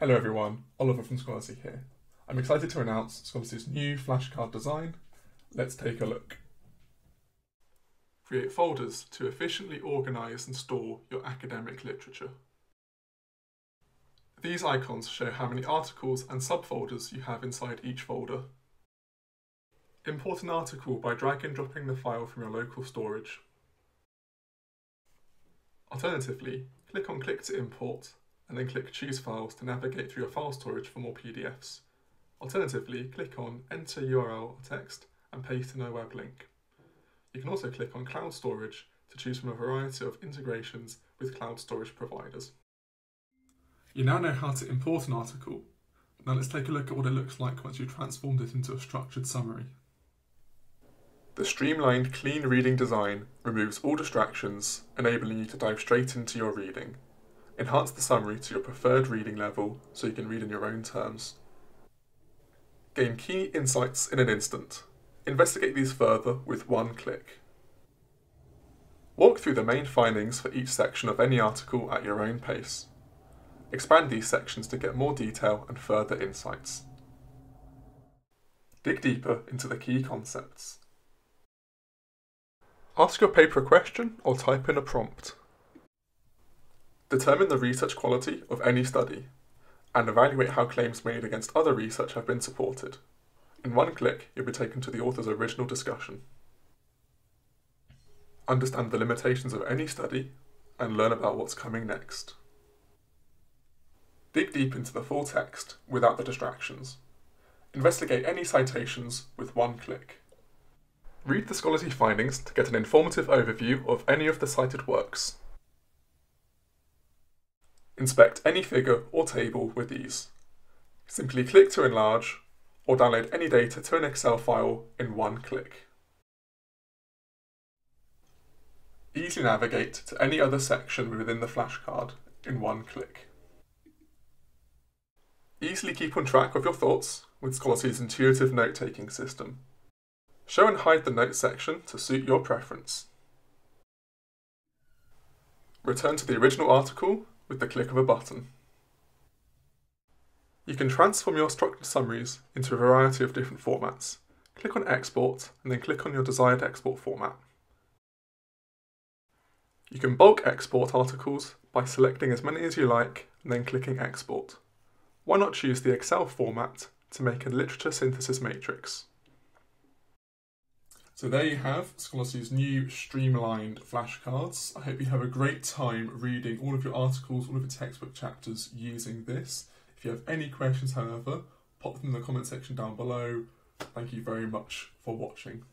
Hello everyone, Oliver from Scholarcy here. I'm excited to announce Scholarcy's new flashcard design. Let's take a look. Create folders to efficiently organise and store your academic literature. These icons show how many articles and subfolders you have inside each folder. Import an article by drag and dropping the file from your local storage. Alternatively, click on Click to Import and then click Choose Files to navigate through your file storage for more PDFs. Alternatively, click on Enter URL or text and paste in a web link. You can also click on Cloud Storage to choose from a variety of integrations with cloud storage providers. You now know how to import an article. Now let's take a look at what it looks like once you've transformed it into a structured summary. The streamlined, clean reading design removes all distractions, enabling you to dive straight into your reading. Enhance the summary to your preferred reading level so you can read in your own terms. Gain key insights in an instant. Investigate these further with one click. Walk through the main findings for each section of any article at your own pace. Expand these sections to get more detail and further insights. Dig deeper into the key concepts. Ask your paper a question or type in a prompt. Determine the research quality of any study, and evaluate how claims made against other research have been supported. In one click, you'll be taken to the author's original discussion. Understand the limitations of any study, and learn about what's coming next. Dig deep into the full text without the distractions. Investigate any citations with one click. Read the Scholarcy findings to get an informative overview of any of the cited works. Inspect any figure or table with ease. Simply click to enlarge or download any data to an Excel file in one click. Easily navigate to any other section within the flashcard in one click. Easily keep on track of your thoughts with Scholarcy's intuitive note-taking system. Show and hide the notes section to suit your preference. Return to the original article with the click of a button. You can transform your structured summaries into a variety of different formats. Click on Export and then click on your desired export format. You can bulk export articles by selecting as many as you like and then clicking Export. Why not choose the Excel format to make a literature synthesis matrix? So there you have Scholarcy's new streamlined flashcards. I hope you have a great time reading all of your articles, all of your textbook chapters using this. If you have any questions, however, pop them in the comment section down below. Thank you very much for watching.